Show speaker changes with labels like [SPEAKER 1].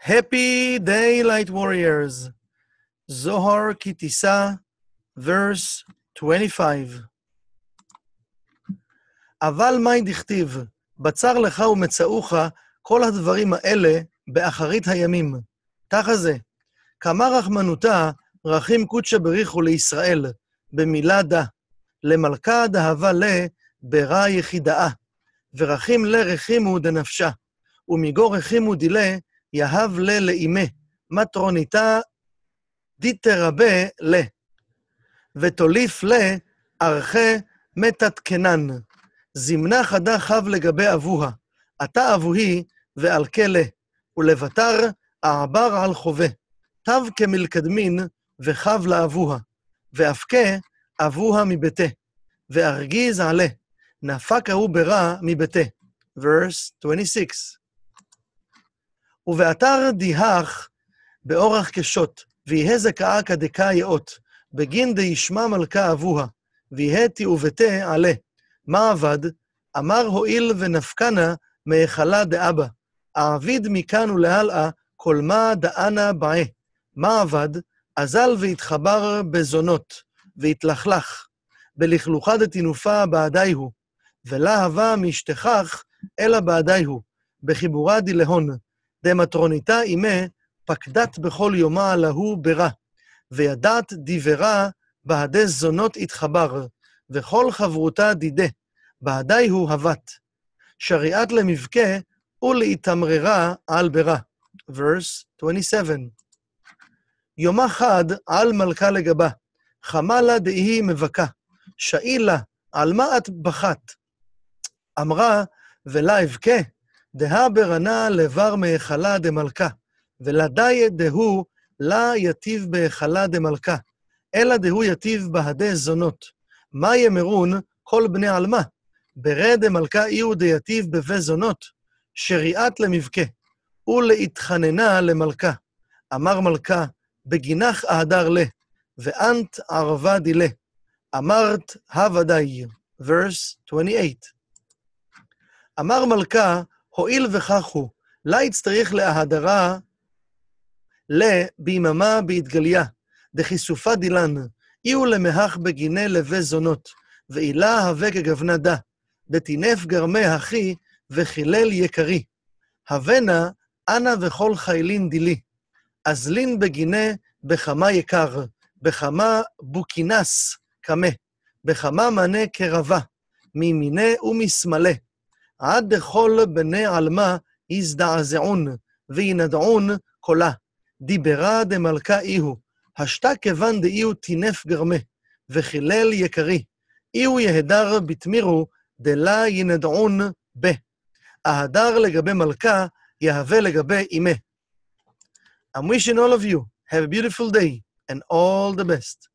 [SPEAKER 1] Happy Daylight Warriors, Zohar Kitisa, verse 25. אבל מאי דכתיב, בצר לך ומצאוך כל הדברים האלה באחרית הימים. תחה זה, כמה רחמנותה רחים קודשא בריחו לישראל, במילה דה, למלכה דהבה ל, ברע יחידאה, ורחים ל רחימו דנפשה, ומגו רחימו דילה, יהב ל לאימה, מטרוניתה דיתרבה ל. ותוליף ל, ארכה מתתקנן. זמנה חדה חב לגבי אבוה, עתה אבוהי ועל כלה, ולבתר העבר על חווה. תב כמלקדמין וחב לאבוה, ואבכה אבוה מביתה, וארגיז עלה, נפק ההוא ברע מביתה. verse 26. ובאתר דיהך באורח קשות, ויהא זכאה כדקה יאות, בגין דישמע מלכה אבוה, ויהא תיעובתה עלה. מה עבד? אמר הואיל ונפקנה מהיכלה דאבא, אעביד מכאן ולהלאה כל מה דאנה בעה. מה עבד? אזל והתחבר בזונות, והתלכלך, בלכלוכה דתינופה בעדי הוא, ולהבה משתכח אלא בעדי הוא, בחיבורה דילהון, דמטרוניתה אימה, פקדת בכל יומה להו ברע, וידעת דיברה בעדי זונות התחבר, וכל חברותה דידה, בעדי הוא הבט. שריעת למבכה ולהתאמררה על ברע. verse 27. יומה חד על מלכה לגבה, חמה לה דהי מבכה, שאילה, על מה את בכת? אמרה, ולה אבכה, דהה ברנה לבר מהיכלה דמלכה, ולדי דהוא לה יטיב בהיכלה דמלכה, אלא דהוא יטיב בהדי זונות. מה ימרון כל בני עלמה? ברי דמלכה איהו דיטיב בבי זונות, שריעת למבכה, ולהתחננה למלכה. אמר מלכה, בגינך אהדר לה, ואנת ערבה דילה. אמרת הוודאי. verse 28. אמר מלכה, הואיל וכך הוא, לה יצטריך להדרה ל ביממה בהתגליה, דחיסופה דילן, אי הוא למהך בגיני לבי זונות, ואילה הווה כגוונה דה, דטינף גרמי אחי וחילל יקרי. הבנה, אנה וכל חיילין דילי. אזלין בגיני בכמה יקר, בכמה בוקינס קמה, בכמה מנה קרבה, מימיני ומשמאלה. עד דכל בני עלמה יזדעזעון, וינדעון קולה. דיברה דמלכה איהו, השתה כיוון דאיהו טינף גרמה, וחילל יקרי. איהו יהדר בתמירו, דלה ינדעון ב. ההדר לגבי מלכה, יהווה לגבי אימה. I'm wishing all of you have a beautiful day and all the best.